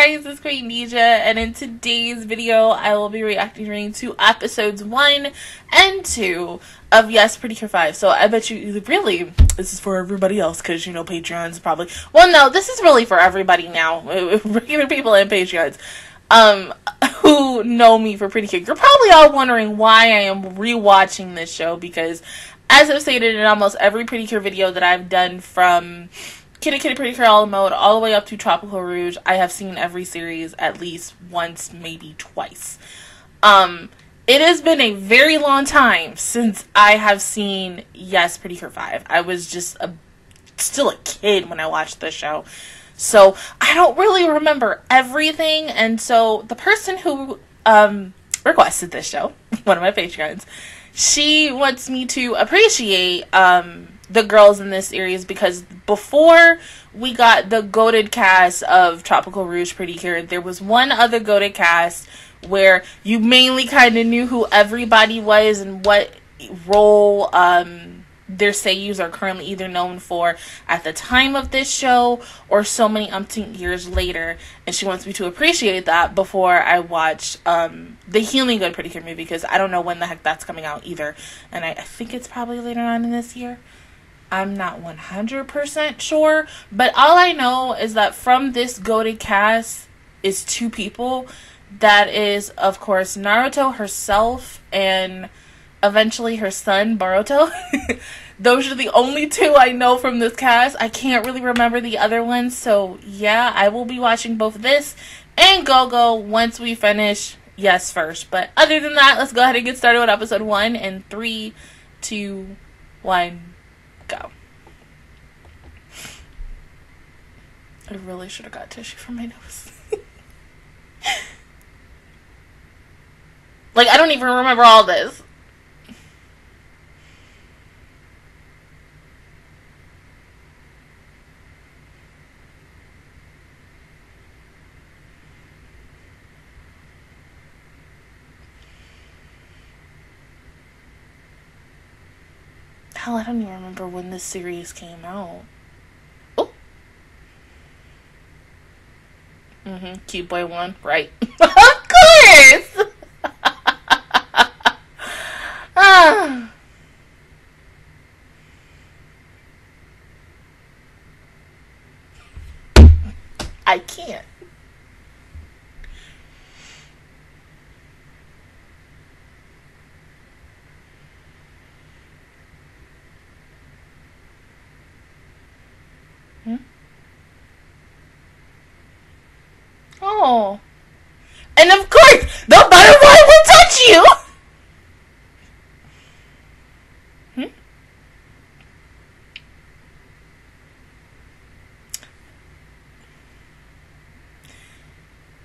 guys, it's Queendija, and in today's video, I will be reacting to episodes 1 and 2 of Yes Pretty Cure 5. So I bet you, really, this is for everybody else, because, you know, Patreon's probably, well, no, this is really for everybody now, regular people and Patreons, um, who know me for Pretty Cure. You're probably all wondering why I am rewatching this show, because, as I've stated in almost every Pretty Cure video that I've done from Kitty Kitty Pretty Cure mode all the way up to Tropical Rouge. I have seen every series at least once, maybe twice. Um, it has been a very long time since I have seen Yes Pretty Cure 5. I was just a still a kid when I watched the show. So I don't really remember everything and so the person who um requested this show, one of my patrons, she wants me to appreciate um the girls in this series because before we got the goaded cast of Tropical Rouge Pretty Cure, there was one other goaded cast where you mainly kind of knew who everybody was and what role um their seiyus are currently either known for at the time of this show or so many umpteen years later. And she wants me to appreciate that before I watch um, the Healing Good Pretty Cure movie because I don't know when the heck that's coming out either. And I, I think it's probably later on in this year. I'm not 100% sure, but all I know is that from this goaded cast is two people. That is, of course, Naruto herself and eventually her son, Boruto. Those are the only two I know from this cast. I can't really remember the other ones, so yeah, I will be watching both this and Go-Go once we finish Yes first. But other than that, let's go ahead and get started with episode one and three, two, one go. I really should have got tissue for my nose. like, I don't even remember all this. Hell, I don't even remember when this series came out. Oh. Mm-hmm. Cute boy one, right? of course. ah. I can't. And of course, the butterfly will touch you! Hmm?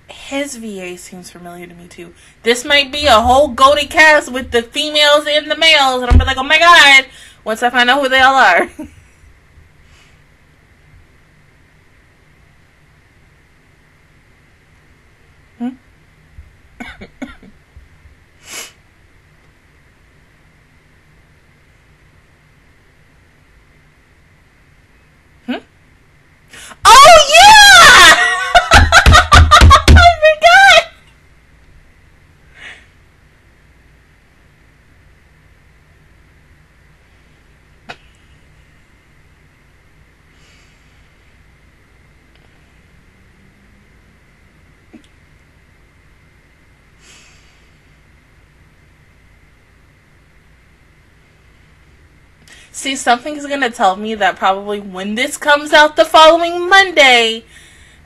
His VA seems familiar to me too. This might be a whole goldie cast with the females and the males, and I'm like, oh my god, once I find out who they all are. Hmm? See, something's gonna tell me that probably when this comes out the following Monday,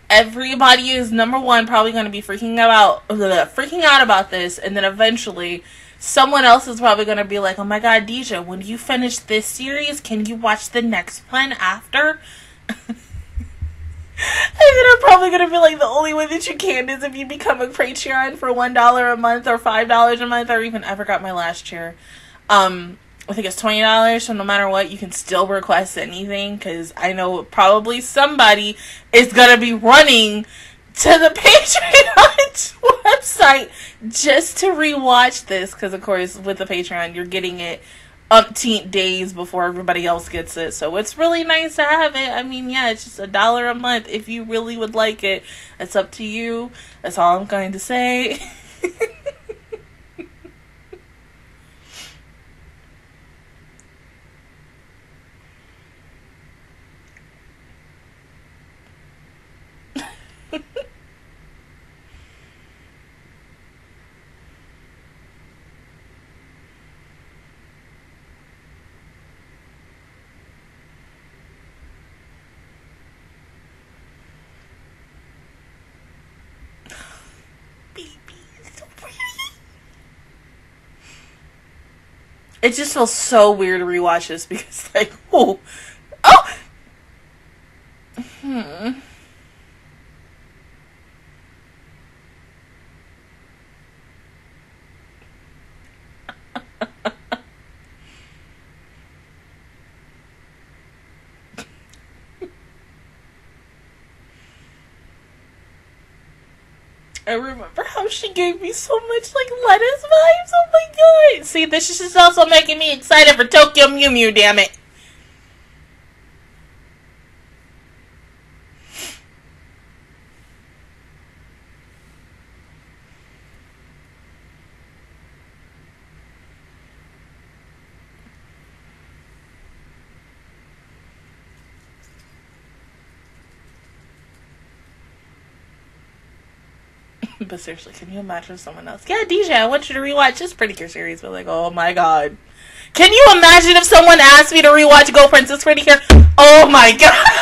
everybody is number one probably gonna be freaking out, freaking out about this, and then eventually someone else is probably gonna be like, "Oh my God, Deja, when you finish this series, can you watch the next one after?" and then I'm probably gonna be like, the only way that you can is if you become a Patreon for one dollar a month or five dollars a month, or even I forgot my last chair. Um, I think it's twenty dollars. So no matter what, you can still request anything because I know probably somebody is gonna be running to the Patreon website just to rewatch this. Because of course, with the Patreon, you're getting it umpteenth days before everybody else gets it. So it's really nice to have it. I mean, yeah, it's just a dollar a month if you really would like it. It's up to you. That's all I'm going to say. it just feels so weird to rewatch this because like oh oh. Hmm. I remember she gave me so much like lettuce vibes. Oh my god! See, this is also making me excited for Tokyo Mew Mew. Damn it! But seriously, can you imagine someone else? Yeah, DJ, I want you to rewatch this Pretty Cure series. But like, oh my god. Can you imagine if someone asked me to rewatch Go Princess Pretty Cure? Oh my god.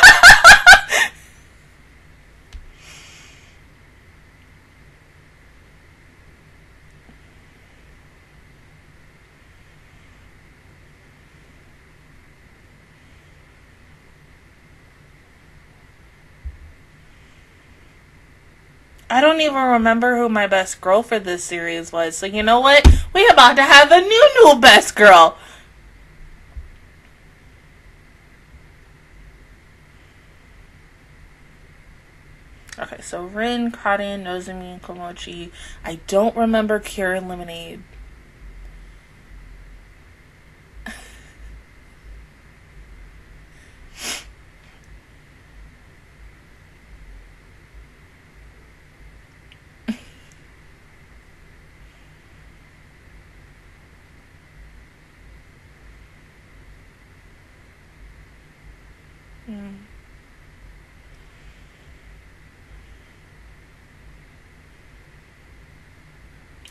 I don't even remember who my best girl for this series was. So you know what? We about to have a new new best girl. Okay, so Rin, Cotton, Nozomi, Komachi. I don't remember Cure and Lemonade.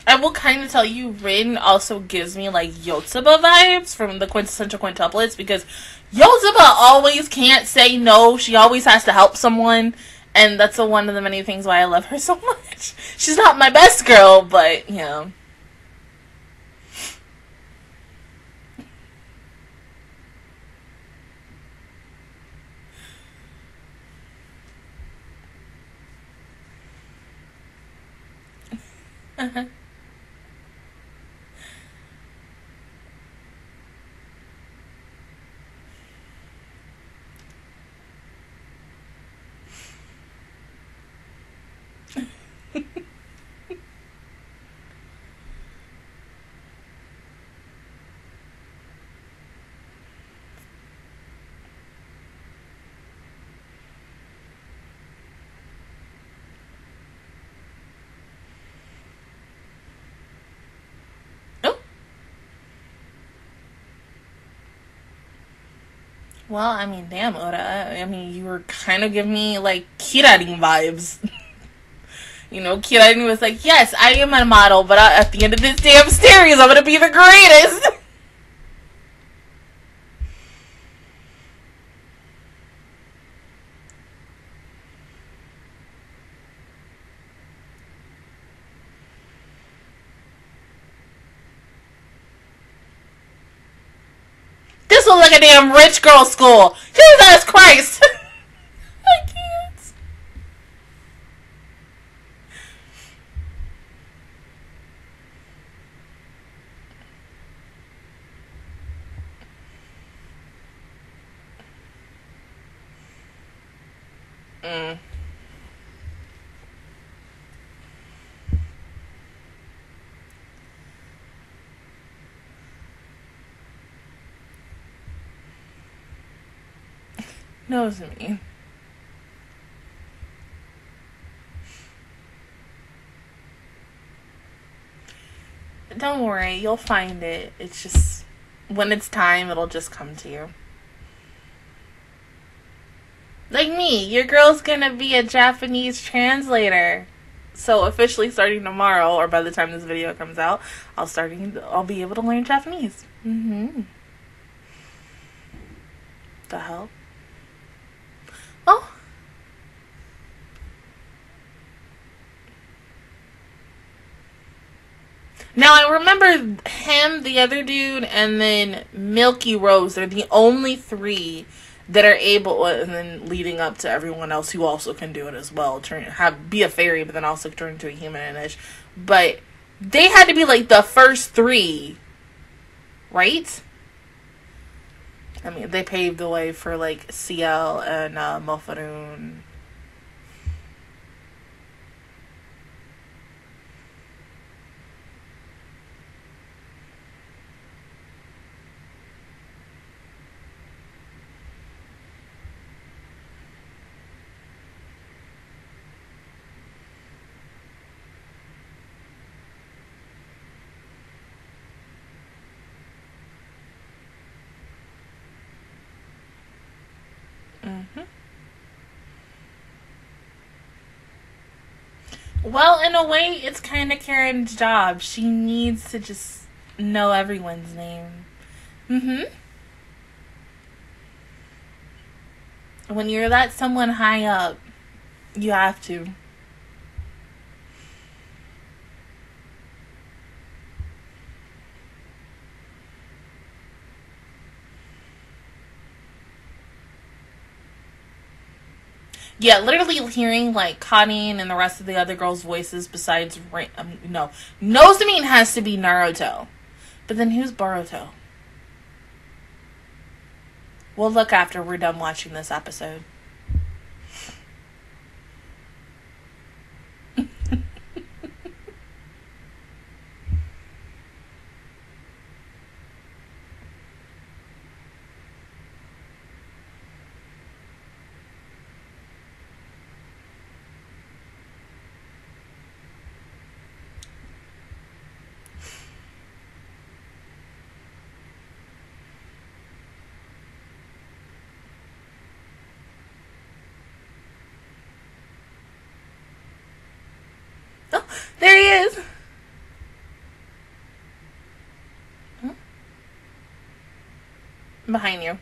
I will kind of tell you, Rin also gives me like Yotsuba vibes from the quintessential quintuplets because Yotsuba always can't say no. She always has to help someone, and that's one of the many things why I love her so much. She's not my best girl, but you know. Uh-huh. Well, I mean, damn, Oda. I mean, you were kind of giving me like Kirarin vibes. you know, Kirarin was like, "Yes, I am a model, but I, at the end of this damn series, I'm gonna be the greatest." look like a damn rich girl school. Jesus Christ. I can't. Mm. Nozomi. Don't worry, you'll find it. It's just when it's time, it'll just come to you. Like me, your girl's gonna be a Japanese translator. So officially starting tomorrow, or by the time this video comes out, I'll starting I'll be able to learn Japanese. Mm-hmm. The hell? Oh. Now I remember him, the other dude, and then Milky Rose. They're the only three that are able, and then leading up to everyone else who also can do it as well. Turn have be a fairy, but then also turn into a human and ish. But they had to be like the first three, right? I mean, they paved the way for like Ciel and uh, Mofurun Well, in a way, it's kind of Karen's job. She needs to just know everyone's name. Mm hmm. When you're that someone high up, you have to. Yeah, literally hearing like Karen and the rest of the other girls' voices besides um, no, Nozomi has to be Naruto, but then who's Boruto? We'll look after we're done watching this episode. There he is. Behind you.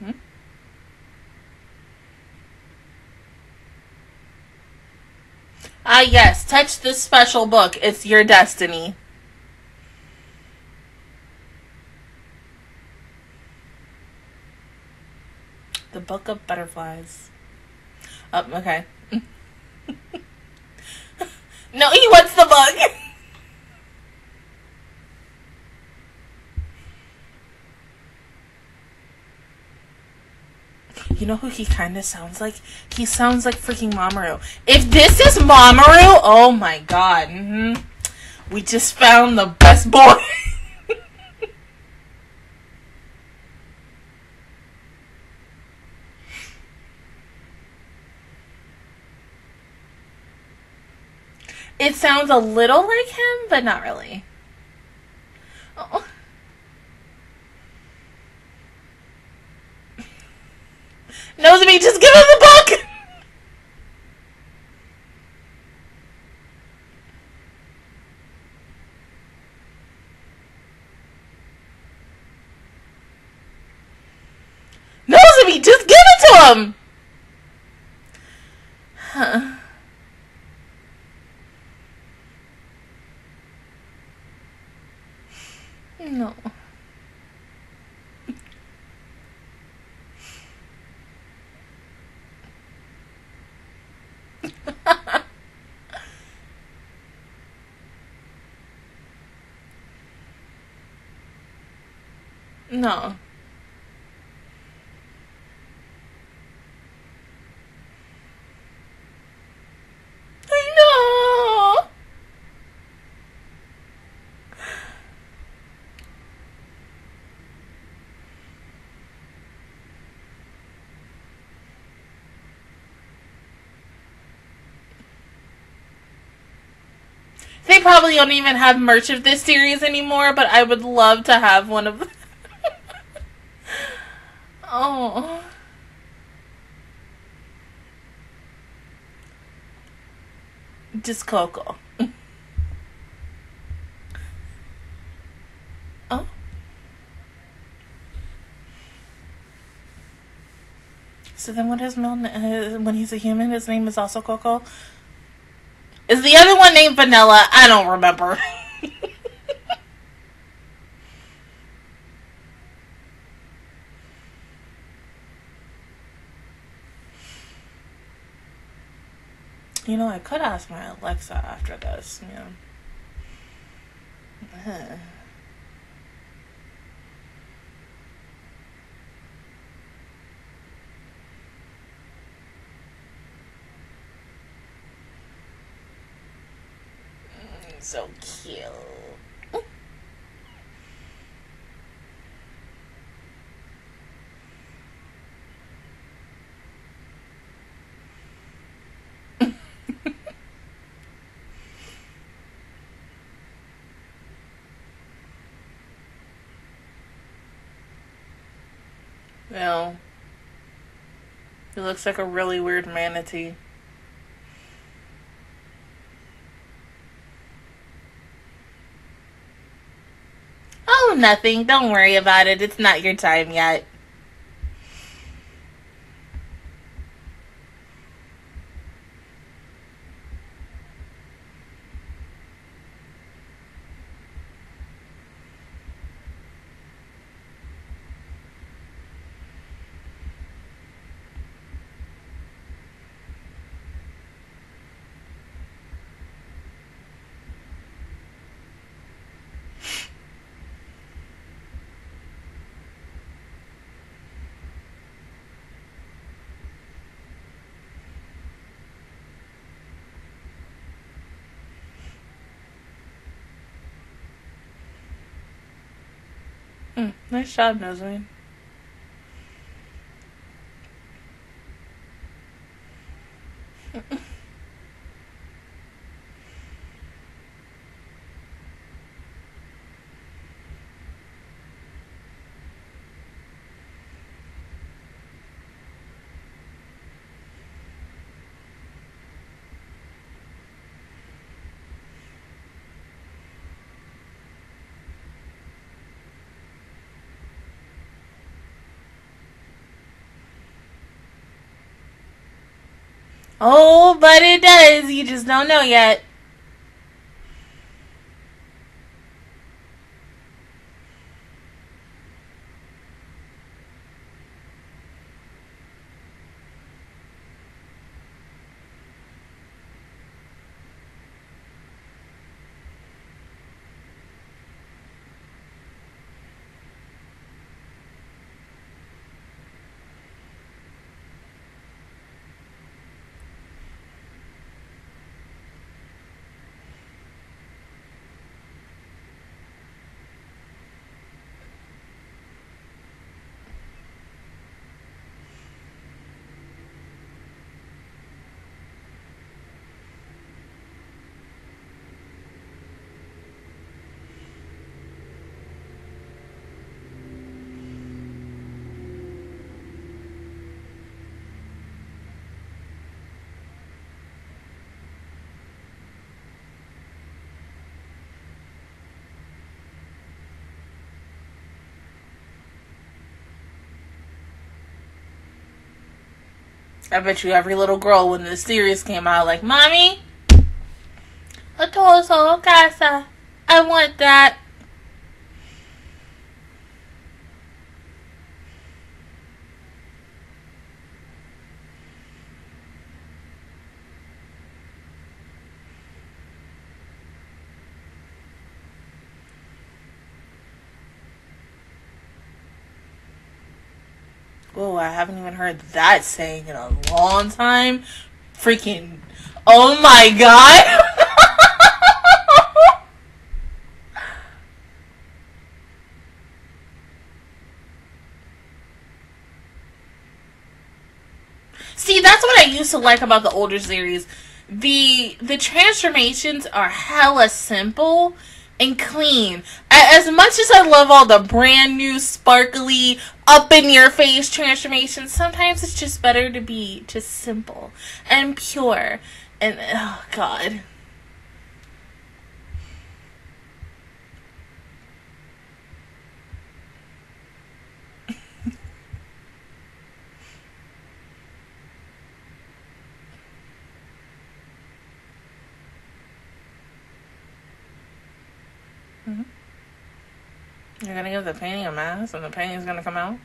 Hmm? Ah, yes. Touch this special book. It's your destiny. The Book of Butterflies. Oh, okay. No, he wants the bug. You know who he kind of sounds like? He sounds like freaking Mamoru. If this is Mamoru, oh my god. Mm-hmm. We just found the best boy. It sounds a little like him, but not really. Oh. me, just give him the book! me, just give it to him! Huh. No. They probably don't even have merch of this series anymore, but I would love to have one of oh. Just Coco. oh. So then, what is Mel? Uh, when he's a human, his name is also Coco. Is the other one named Vanilla? I don't remember. you know, I could ask my Alexa after this. Yeah. Uh-huh. so cute. No. He looks like a really weird manatee. Oh, nothing. Don't worry about it. It's not your time yet. Mm, nice job, Nozomi. Oh, but it does. You just don't know yet. I bet you every little girl when the series came out, like, Mommy, a torso casa. I want that. I haven't even heard that saying in a long time. Freaking, oh my god! See, that's what I used to like about the older series. the the transformations are hella simple and clean. As much as I love all the brand new, sparkly, up in your face transformations, sometimes it's just better to be just simple and pure. And oh god. You're gonna give the painting a mask and the painting's gonna come out?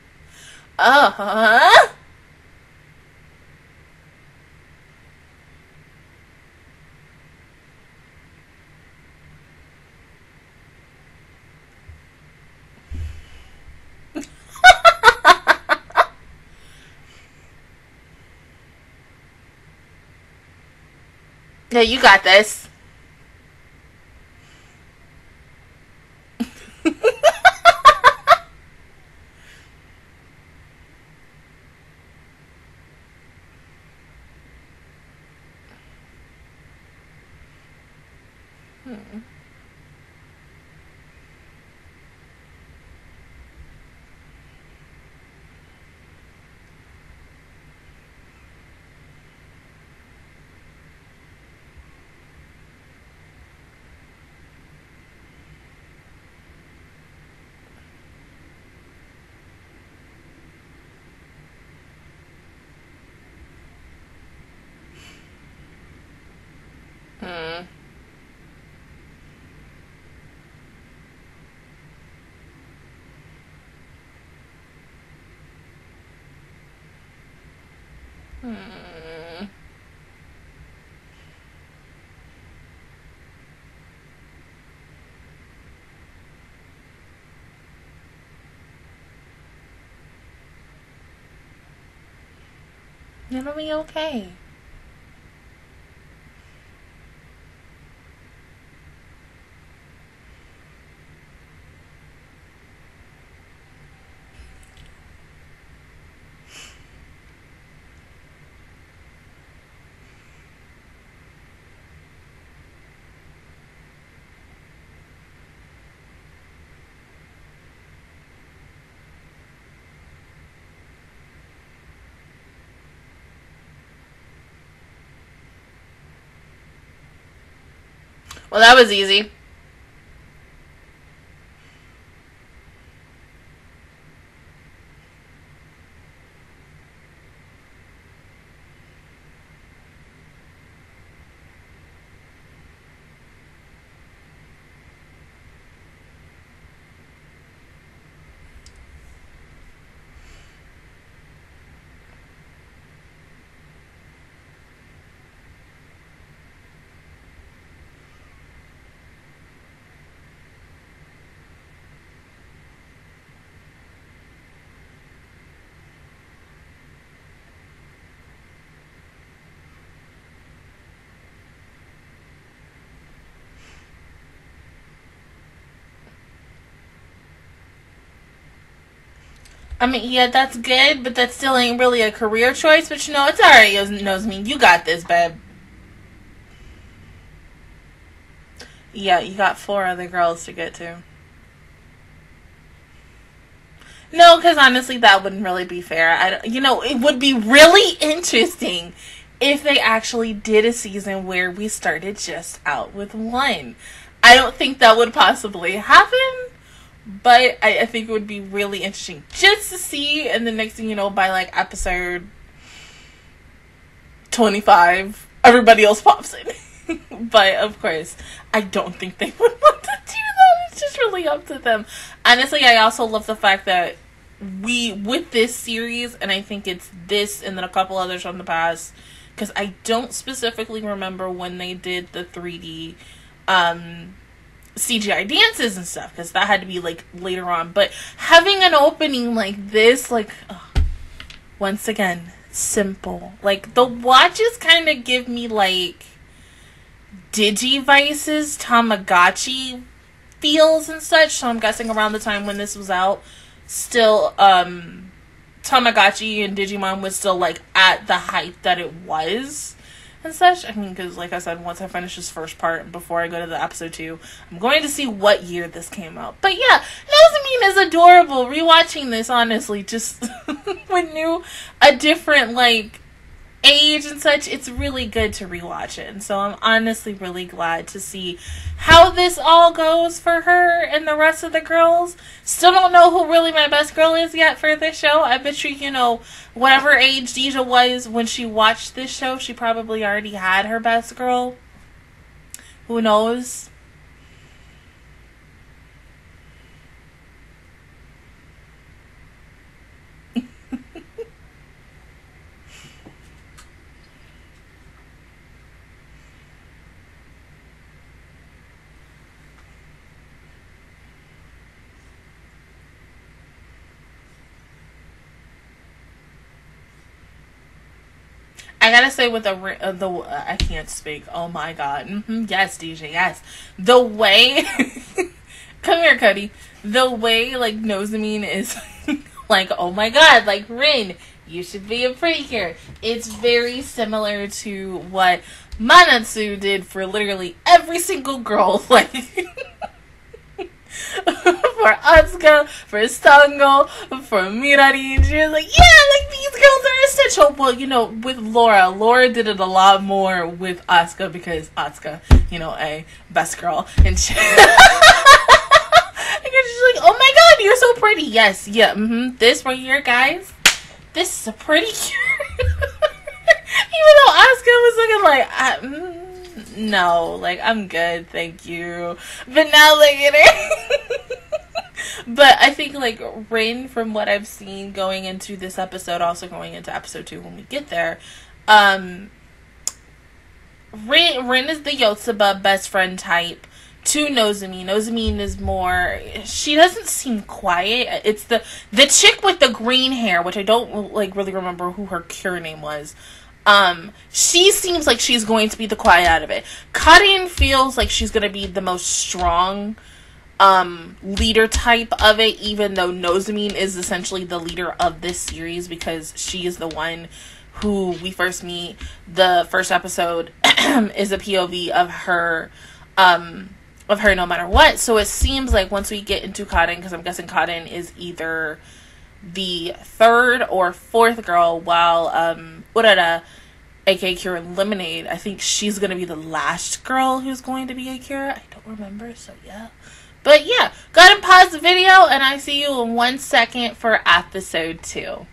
Uh huh. yeah, you got this. Hmm. Hmm. Hmm. It'll be okay. Well, that was easy. I mean, yeah, that's good, but that still ain't really a career choice. But you know, it's alright. Nozomi. You got this, babe. Yeah, you got four other girls to get to. No, because honestly, that wouldn't really be fair. I, you know, it would be really interesting if they actually did a season where we started just out with one. I don't think that would possibly happen but I, I think it would be really interesting just to see. And the next thing you know, by like episode 25, everybody else pops in. but of course, I don't think they would want to do that. It's just really up to them. Honestly, I also love the fact that we, with this series, and I think it's this and then a couple others from the past, because I don't specifically remember when they did the 3D um CGI dances and stuff because that had to be like later on. But having an opening like this, like oh, once again, simple. Like the watches kind of give me like Digivice's Tamagotchi feels and such. So I'm guessing around the time when this was out, still um Tamagotchi and Digimon was still like at the height that it was. And such. I mean, because like I said, once I finish this first part before I go to the episode two, I'm going to see what year this came out. But yeah, Nozomin is adorable. Rewatching this, honestly, just with new a different like age and such, it's really good to rewatch it. And so I'm honestly really glad to see how this all goes for her and the rest of the girls. Still don't know who really my best girl is yet for this show. I bet you, you know, whatever age Deja was when she watched this show, she probably already had her best girl. Who knows? I gotta say with the uh, the uh, I can't speak. Oh my god. Mm-hmm. Yes, DJ. Yes, the way. come here, Cody. The way like Nozomin is like, oh my god, like Rin, you should be a pretty cure. It's very similar to what Manatsu did for literally every single girl. Like. for Asuka, for Sango, for Minori. And she was like, yeah, like these girls are a stitch. essential. Well, you know, with Laura, Laura did it a lot more with Asuka because Asuka, you know, a best girl. And she. she's like, oh my god, you're so pretty. Yes, yeah, mm-hmm. This right here, guys, this is a pretty. Even though Asuka was looking like, I, mm, no, like I'm good, thank you. But now look at her. but I think like Rin, from what I've seen going into this episode, also going into episode two when we get there, um, Rin Rin is the Yotsuba best friend type to Nozomi. Nozomi is more she doesn't seem quiet. It's the the chick with the green hair, which I don't like really remember who her cure name was. Um, she seems like she's going to be the quiet out of it. Karen feels like she's gonna be the most strong um leader type of it, even though Nozomin is essentially the leader of this series because she is the one who we first meet. The first episode is a POV of her um of her no matter what. So it seems like once we get into Karen, because I'm guessing Karen is either the third or fourth girl, while um Urara, aka Cure Lemonade, I think she's gonna be the last girl who's going to be a Cure. I don't remember, so yeah. But yeah, go ahead and pause the video, and I see you in one second for episode two.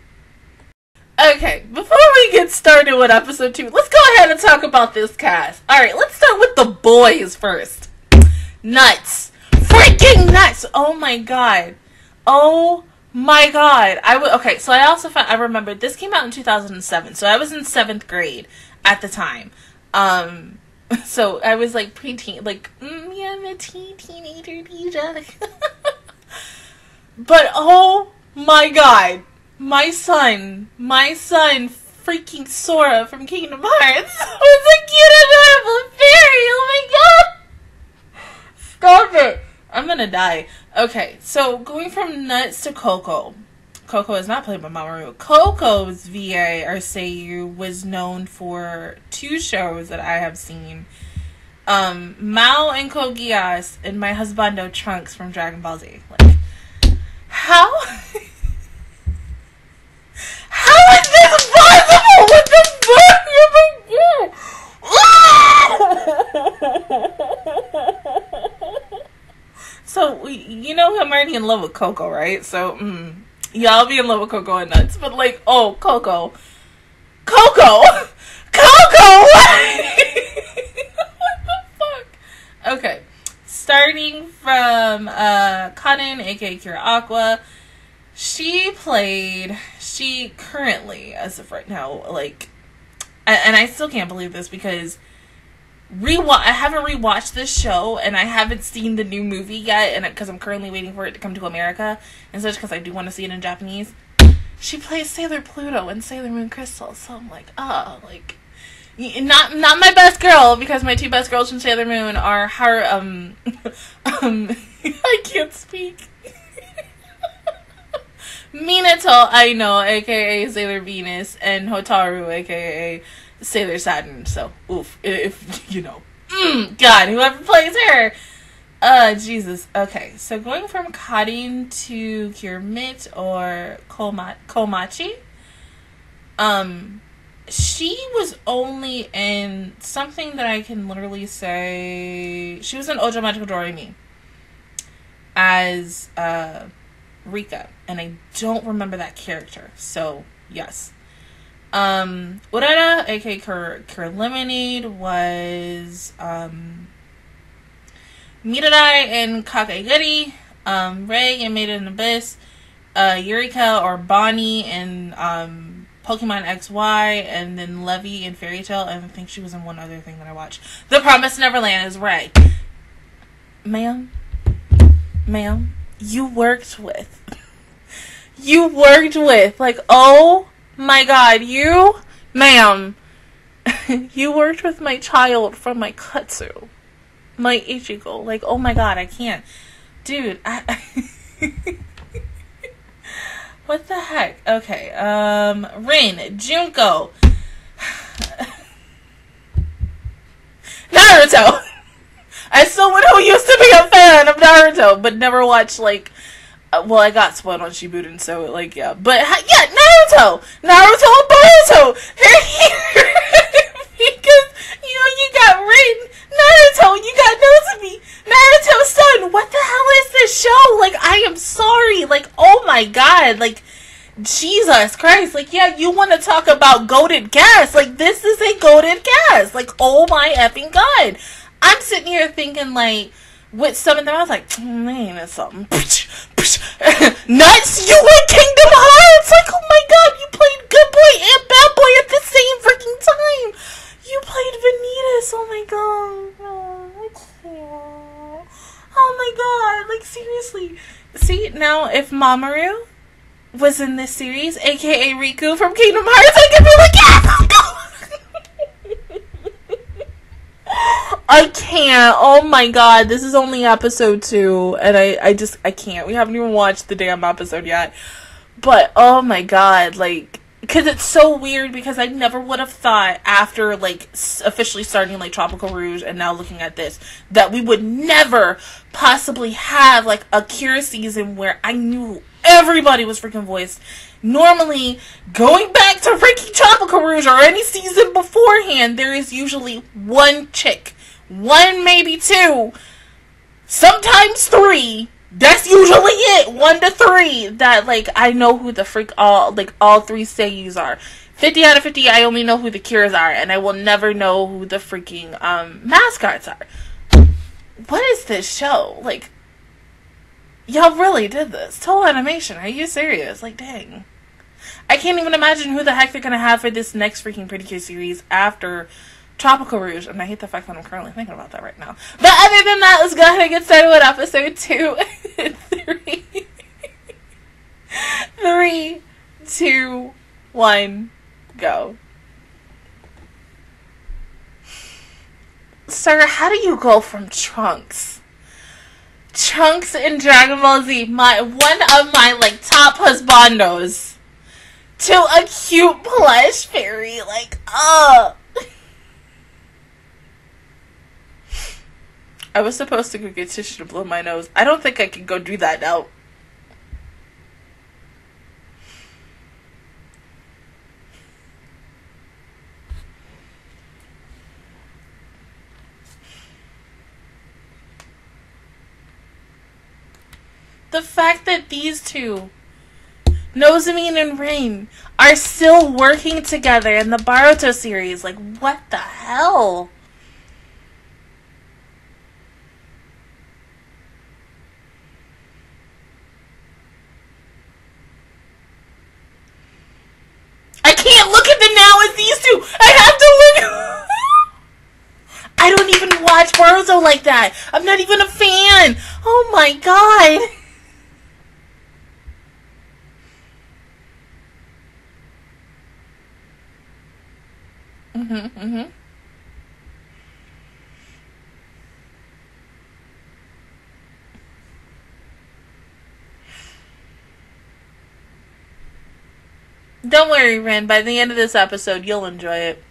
Okay, before we get started with episode two, let's go ahead and talk about this cast. Alright, let's start with the boys first. Nuts. Freaking nuts! Oh my god. Oh my god. I would okay, so I also found I remember this came out in 2007. So I was in 7th grade at the time. Um so I was like preteen like mm, yeah, I'm a teen teenager DJ. but oh my god. My son, my son freaking Sora from Kingdom Hearts was a cute adorable fairy. Oh my god. Stop it. I'm gonna die. Okay, so going from Nuts to Coco. Coco is not played by Mamoru. Coco's VA or Seiyu was known for two shows that I have seen. Um, Mao and Kogias and my husbando Trunks from Dragon Ball Z. Like, how? how is this possible? What the fuck? So you know I'm already in love with Coco, right? So mm, yeah, I'll be in love with Coco and Nuts. But like, oh, Coco, Coco, Coco, what? the fuck? Okay, starting from uh, Karen, aka Cure Aqua. She played. She currently, as of right now, like, and I still can't believe this because rewatch. I haven't rewatched this show, and I haven't seen the new movie yet, and because I'm currently waiting for it to come to America and such, because I do want to see it in Japanese. She plays Sailor Pluto and Sailor Moon Crystal, so I'm like, oh, like, not not my best girl because my two best girls from Sailor Moon are her um um I can't speak. Minako Aino, aka Sailor Venus, and Hotaru, aka Sailor Saturn. So, oof, if you know, mm, God, whoever plays her. Uh, Jesus. Okay, so going from Karen to Kirmit or Koma- Komachi, um, she was only in something that I can literally say. She was in Ojo Magical Doremi as uh, Rika, and I don't remember that character. So yes. Um, Urara, aka Cur, Cure Lemonade, was um, Miradai and Kakegurui, um, Ray and Made in Abyss, uh, Eureka or Bonnie and um, Pokemon XY, and then Levy in Fairy Tail, and I think she was in one other thing that I watched. The Promised Neverland is Ray. Ma'am, ma'am, you worked with. You worked with. Like, oh my god, you, ma'am, you worked with my child from my kutsu. My Ichigo. Like, oh my god, I can't. Dude, I. what the heck? Okay, um, Rin, Junko. Naruto! As someone who used to be a fan of Naruto, but never watched like, Uh, well, I got spoiled on Shippuden, so like, yeah, but yeah, Naruto, Naruto and Boruto, because you know you got Rin, Naruto, you got Nozomi, Naruto's son. What the hell is this show? Like, I am sorry. Like, oh my god, like. Jesus Christ, like, yeah, you want to talk about goaded cast. Like, this is a goaded cast. Like, oh my effing god. I'm sitting here thinking like with some of them, I was like, mm, man, that's something. Nuts, you in Kingdom Hearts! Like, oh my god, you played Good Boy and Bad Boy at the same freaking time! You played Vanitas, oh my god. Oh, Oh my god, like, seriously. See, now, if Mamoru was in this series, aka Riku from Kingdom Hearts, I could be like, yes, let's go! I can't. Oh my god, this is only episode two, and I, I just, I can't. We haven't even watched the damn episode yet. But, oh my god, like, because it's so weird because I never would have thought after, like, officially starting, like, Tropical Rouge and now looking at this, that we would never possibly have, like, a Cure season where I knew everybody was freaking voiced normally going back to freaking Tropical Rouge or any season beforehand, there is usually one chick, one maybe two, sometimes three. That's usually it, one to three. That like I know who the freak all like all three Seiyus are. 50 out of 50 I only know who the Kiras are and I will never know who the freaking um mascots are. What is this show? Like y'all really did this. Toei animation. Are you serious? Like dang. I can't even imagine who the heck they're gonna have for this next freaking Pretty Cure series after Tropical Rouge. And I hate the fact that I'm currently thinking about that right now. But other than that, let's go ahead and get started with episode two three. Three, two, one, go. Sir, how do you go from Trunks? Trunks in Dragon Ball Z, my one of my like top husbandos to a cute plush fairy. Like, uh. I was supposed to go get tissue to blow my nose. I don't think I can go do that now. The fact that these two Nozomi and Rain are still working together in the Boruto series. Like, what the hell? I can't look at them now as these two. I have to look. I don't even watch Boruto like that. I'm not even a fan. Oh my god. Mm-hmm. Mm-hmm. Don't worry, Ren. By the end of this episode, you'll enjoy it.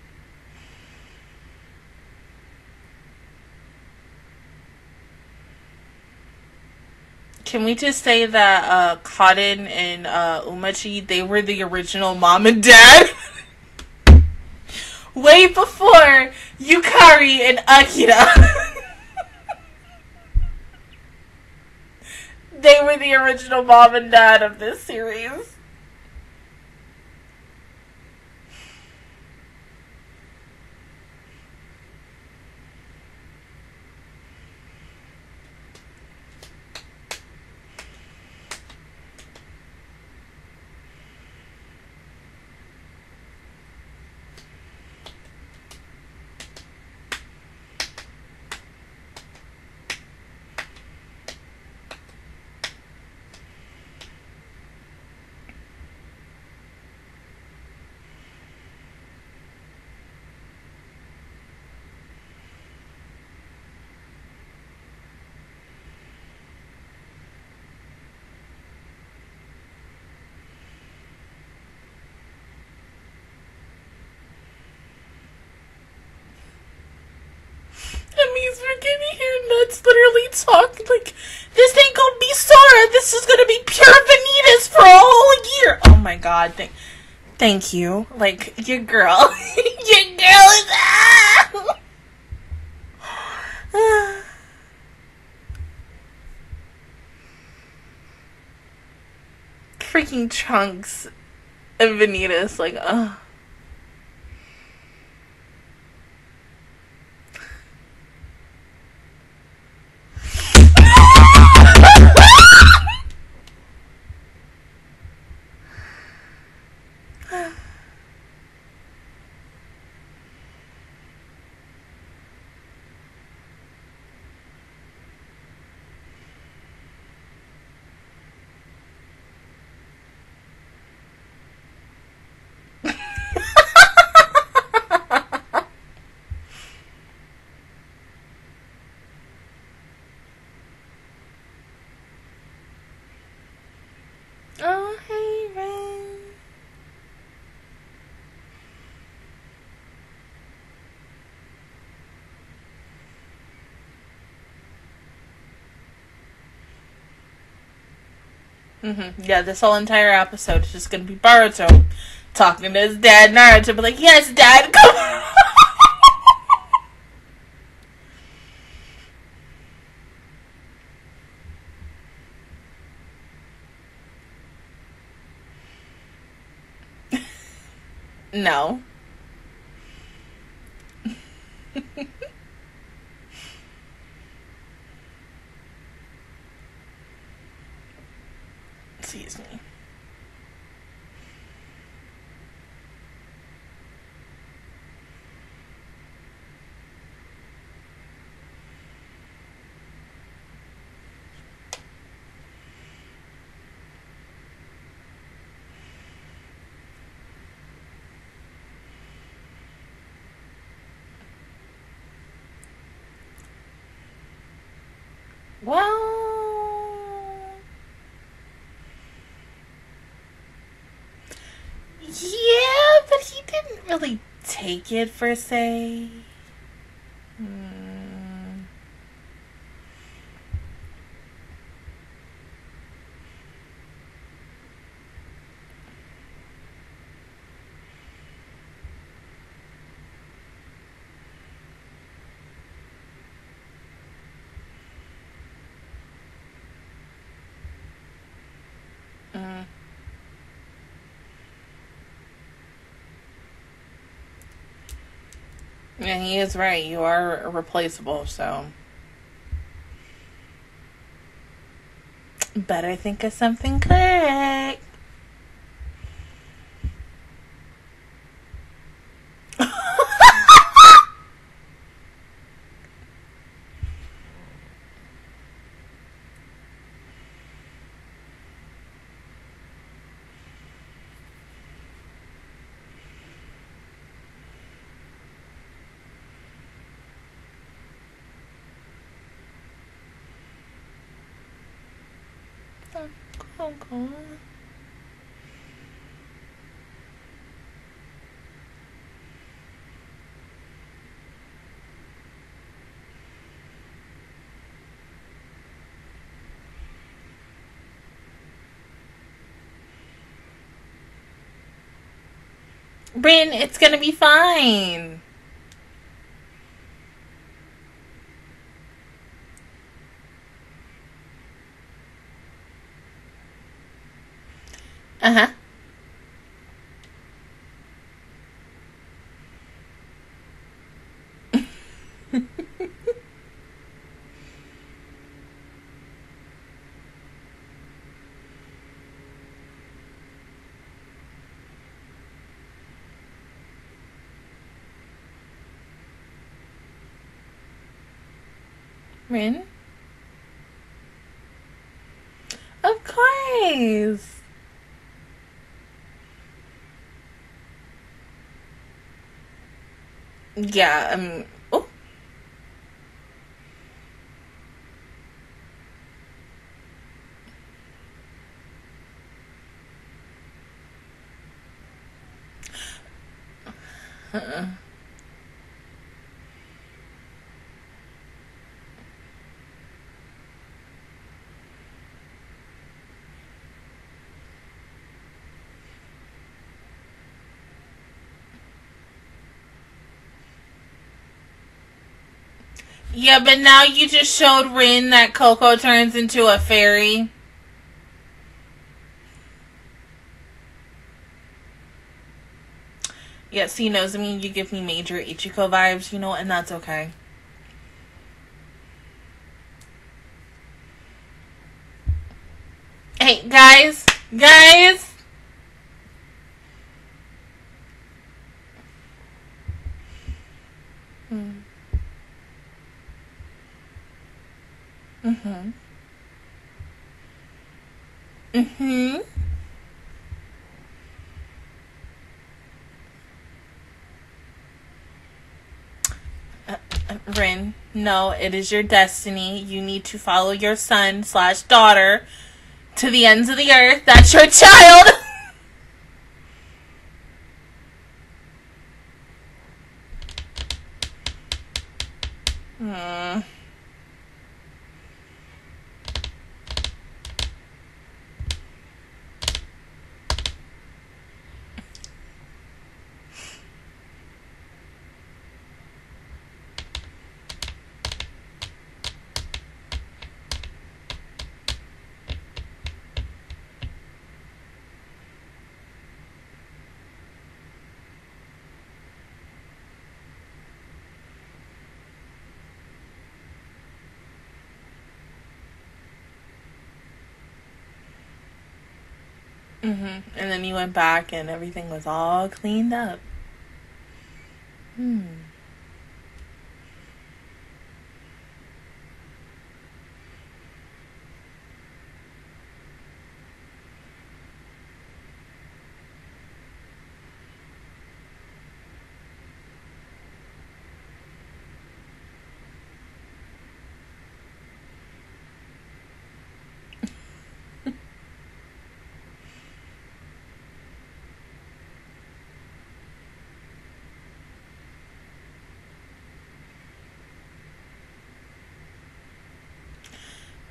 Can we just say that uh, Cotton and uh, Umachi, they were the original mom and dad? Way before Yukari and Akira. they were the original mom and dad of this series. That means we're gonna literally talk like, this ain't gonna be Sora, this is gonna be pure Vanitas for a whole year. Oh my god, thank, thank you. Like, your girl. your girl is ah! Freaking Trunks and Vanitas, like, ugh. Oh, hey, Ren. Mm-hmm. Yeah, this whole entire episode is just gonna be Boruto talking to his dad Naruto, be like, "Yes, Dad, come." on." no. Excuse me. Well, yeah, but he didn't really take it per se. Hmm. Mm. Yeah, he is right. You are replaceable, so. Better think of something quick. oh it's gonna be fine. Uh huh. Rin? Of course. Yeah, um Yeah, but now you just showed Rin that Coco turns into a fairy. Yes, he knows. I mean, you give me major Ichiko vibes, you know, and that's okay. Hey, guys, guys. Hmm. Mhm. Mhm. Uh, uh, Rin, no, it is your destiny. You need to follow your son slash daughter to the ends of the earth. That's your child. Hmm. Mhm. And then you went back and everything was all cleaned up. Hmm.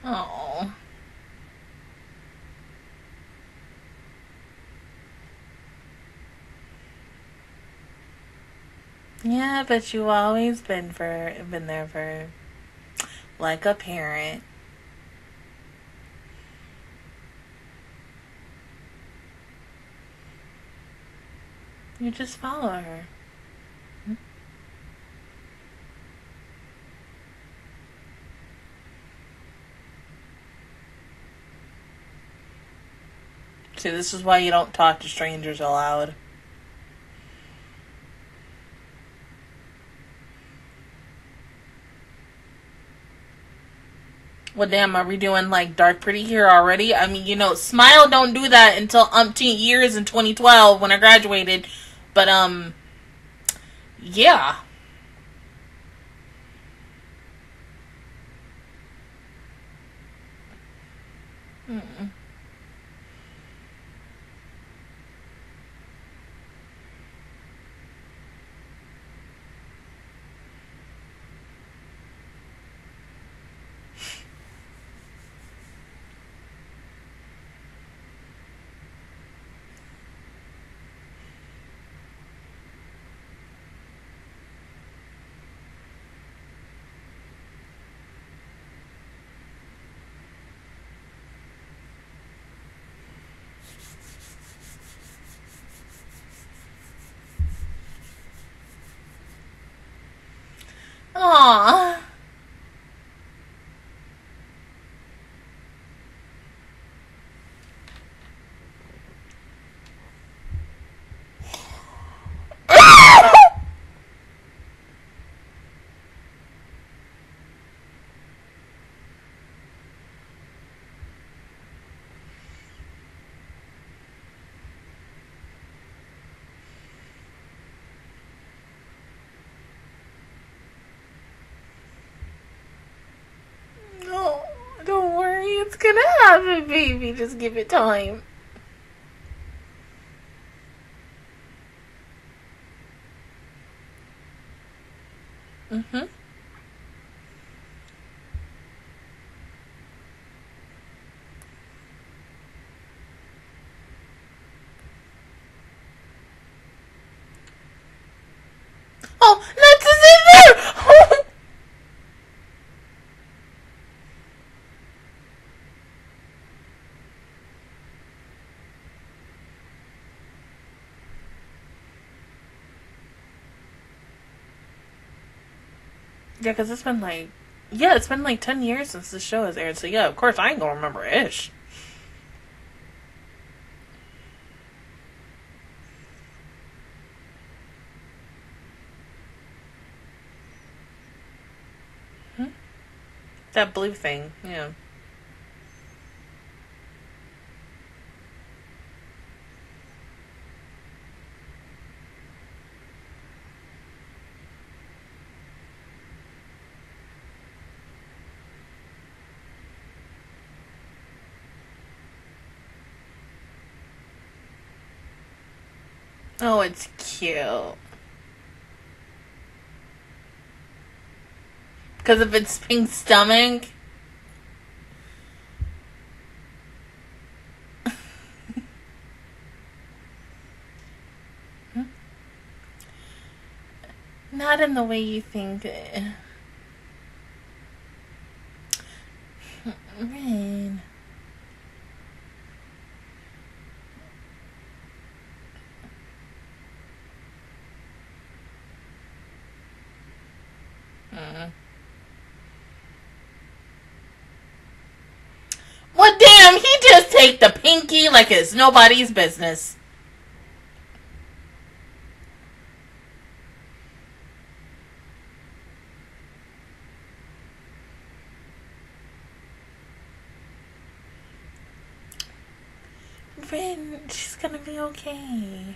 Oh. But you've always been for been there for like a parent. You just follow her. Hmm? See, this is why you don't talk to strangers aloud. Well, damn, are we doing like Dark Pretty here already? I mean, you know, Smile don't do that until umpteen years in 2012 when I graduated. But, um, yeah. Mm-mm. Aww. It's gonna happen, baby. Just give it time. Mm-hmm. Oh, Nets is in there! Yeah, because it's been like, yeah, it's been like 10 years since the show has aired. So, yeah, of course, I ain't gonna remember Ish. Hmm? That blue thing, yeah. Oh, it's cute. Because of its pink stomach. Not in the way you think. Rain. Mm. Well, damn, he just take the pinky like it's nobody's business. Rin, she's gonna be okay.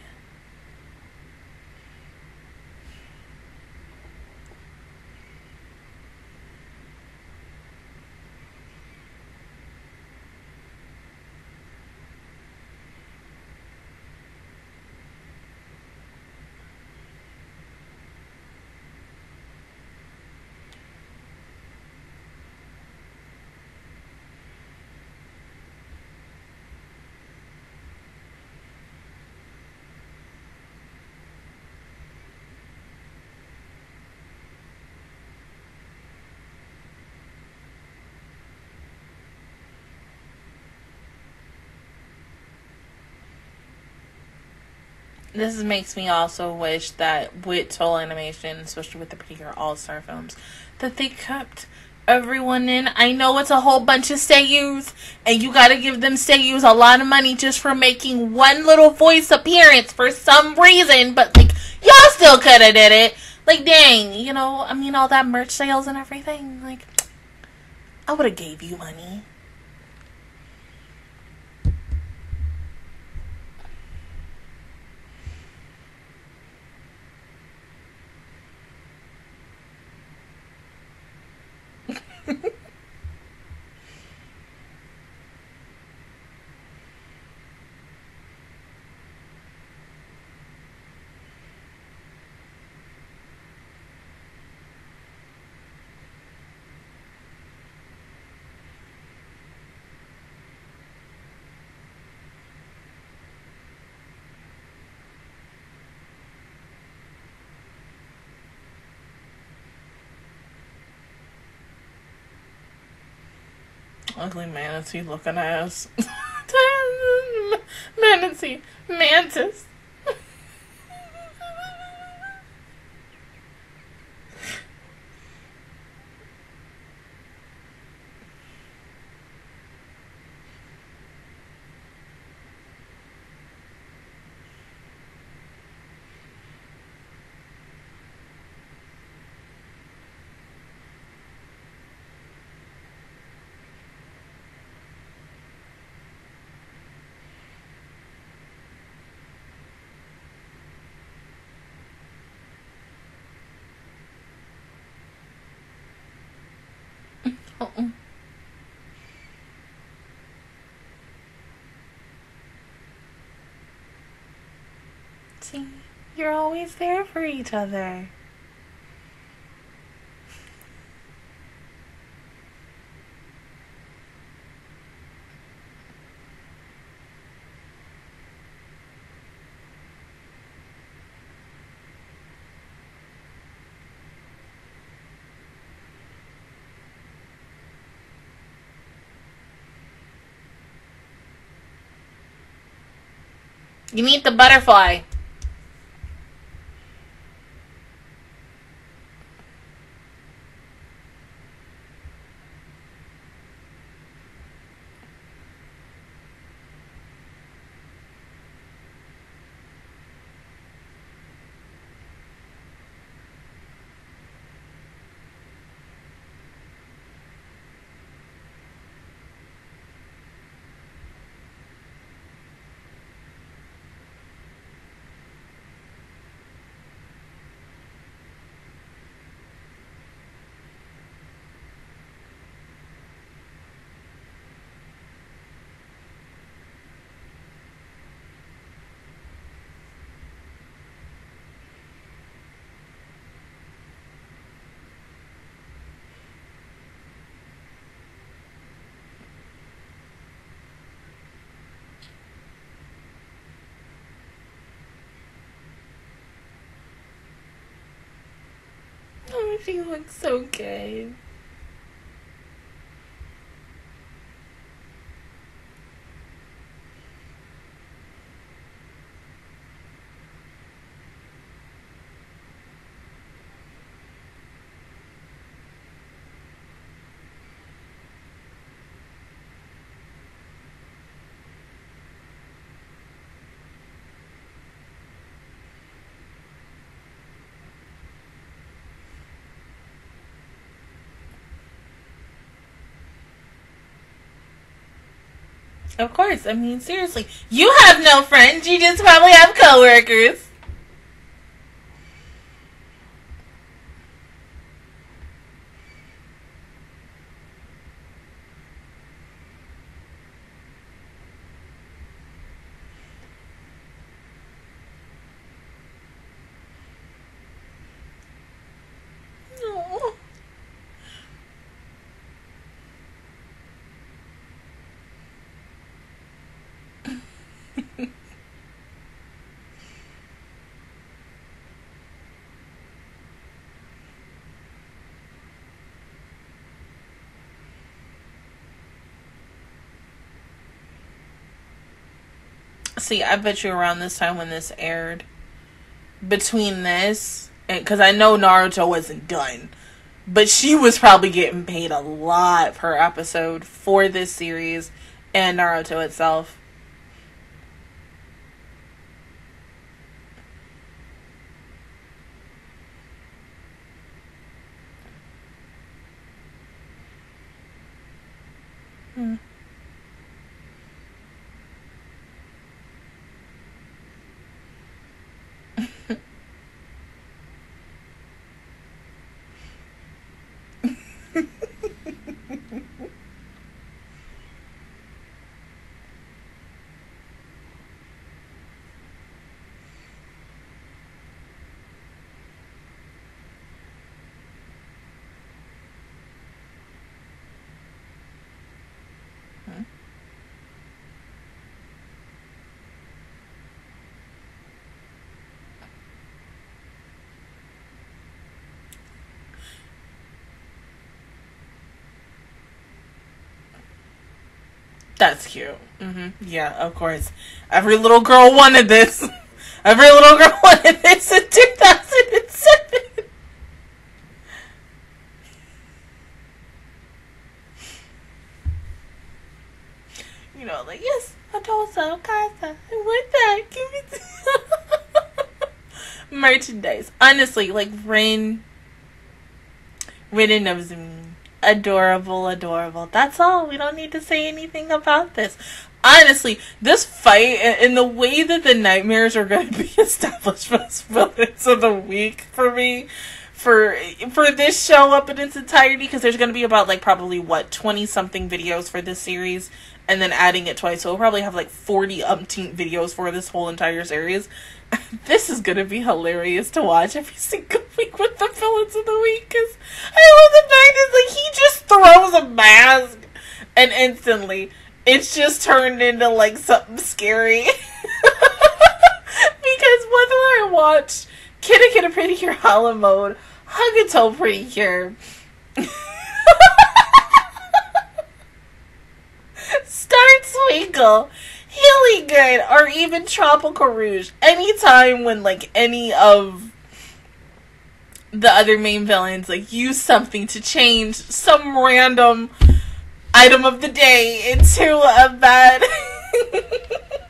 This makes me also wish that with Toei Animation, especially with the particular All Star films, that they kept everyone in. I know it's a whole bunch of seiyus, and you gotta give them seiyus a lot of money just for making one little voice appearance for some reason, but like, y'all still coulda did it. Like, dang, you know, I mean, all that merch sales and everything, like, I woulda gave you money. Ugly manatee looking ass. manatee. Mantis. Uh-uh. See, you're always there for each other. You meet the butterfly. Oh, she looks so good. Of course. I mean, seriously. You have no friends. You just probably have coworkers. No. See, I bet you around this time when this aired, between this, because I know Naruto wasn't done, but she was probably getting paid a lot per episode for this series and Naruto itself. Hmm. That's cute. hmm Yeah, of course. Every little girl wanted this. Every little girl wanted this in 2007. You know, like, yes, I told so, Casa. I want that. Give me merchandise. Honestly, like, Rin. Rin knows me adorable, adorable. That's all. We don't need to say anything about this. Honestly, this fight and the way that the nightmares are going to be established for this villains of the week for me for for this show up in its entirety because there's going to be about like probably what 20 something videos for this series and then adding it twice so we'll probably have like 40 umpteen videos for this whole entire series this is to be hilarious to watch every single week with the villains of the week because i love the fact that like he just throws a mask and instantly it's just turned into like something scary because whether i watch KiraKira Pretty Cure a la Mode, HUGtto Pretty Cure. Star Twinkle, Healin' Good, or even Tropical Rouge. Anytime when like any of the other main villains like use something to change some random item of the day into a bad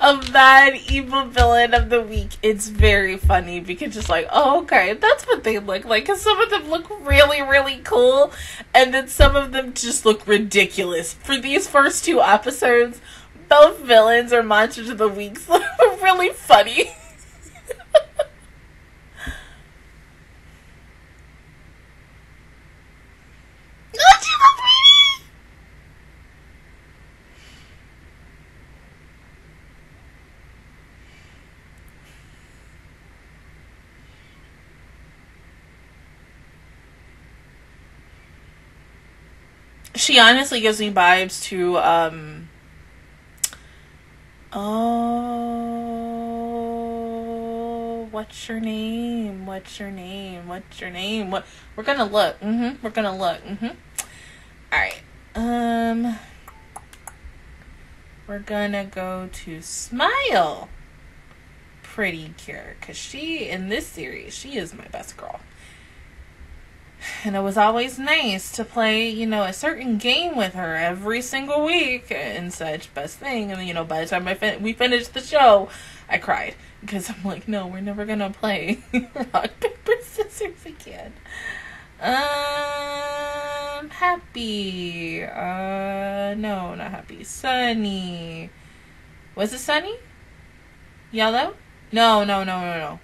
of that evil villain of the week. It's very funny because just like, oh, okay, that's what they look like. Because some of them look really, really cool, and then some of them just look ridiculous. For these first two episodes, both villains or monsters of the weeks look really funny. She honestly gives me vibes to um oh what's your name? What's your name? What's your name? What we're gonna look. Mm-hmm. We're gonna look. Mm-hmm. All right um we're gonna go to smile. Pretty cure because she in this series she is my best girl and it was always nice to play, you know, a certain game with her every single week and such. Best thing, and you know, by the time I fin- we finished the show, I cried because I'm like, no, we're never gonna play rock paper scissors again. Um, happy. Uh, no, not happy. Sunny. Was it sunny? Yellow? No, no, no, no, no.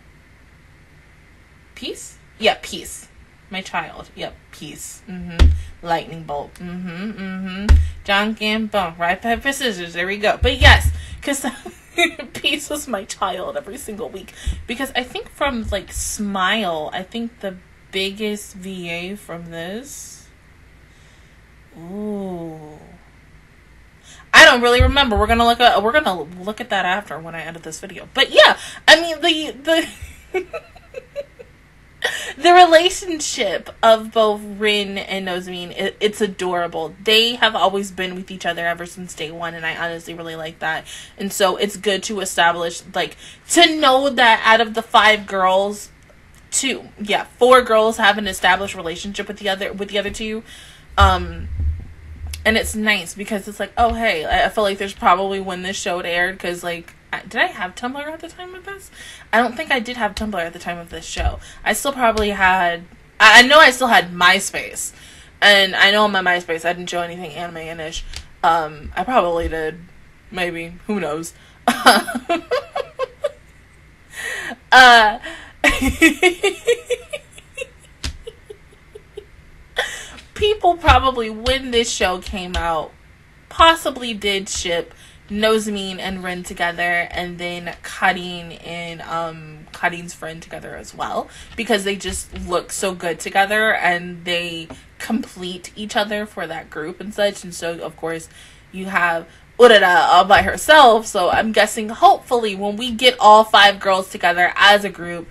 Peace? Yeah, peace. My child. Yep. Peace. Mm-hmm. Lightning bolt. Mm-hmm. Mm-hmm. Janken pon. Right paper scissors. There we go. But yes, because Peace was my child every single week. Because I think from like Smile, I think the biggest VA from this. Ooh. I don't really remember. We're gonna look at we're gonna look at that after when I edit this video. But yeah, I mean the the the relationship of both Rin and Nozomi, it, it's adorable. They have always been with each other ever since day one, and I honestly really like that. And so it's good to establish, like, to know that out of the five girls, two, yeah, four girls have an established relationship with the other with the other two. Um, and it's nice because it's like, oh hey, I feel like there's probably when this show aired because like did I have Tumblr at the time of this? I don't think I did have Tumblr at the time of this show. I still probably had. I know I still had MySpace, and I know on my MySpace I didn't show anything anime ish. Um, I probably did. Maybe who knows? uh. people probably when this show came out possibly did ship Nozomi and Rin together, and then Karen and um Karen's friend together as well because they just look so good together and they complete each other for that group and such. And so, of course, you have Urara all by herself. So I'm guessing, hopefully, when we get all five girls together as a group,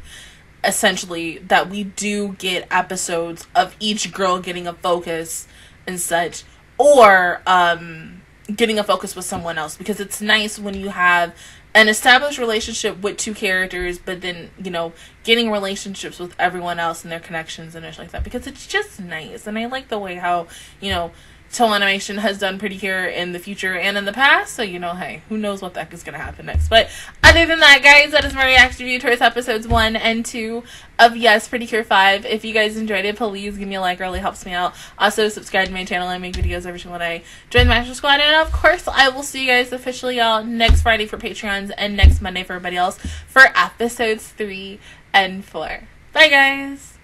essentially, that we do get episodes of each girl getting a focus and such, or um getting a focus with someone else because it's nice when you have an established relationship with two characters, but then, you know, getting relationships with everyone else and their connections and things like that because it's just nice. And I like the way how, you know, Toei Animation has done Pretty Cure in the future and in the past. So, you know, hey, who knows what the heck is going to happen next. But other than that, guys, that is my reaction view towards episodes 1 and 2 of Yes, Pretty Cure 5. If you guys enjoyed it, please give me a like. It really helps me out. Also, subscribe to my channel. I make videos every single day. Join the Master Squad. And, of course, I will see you guys officially, y'all, next Friday for Patreons and next Monday for everybody else for episodes 3 and 4. Bye, guys.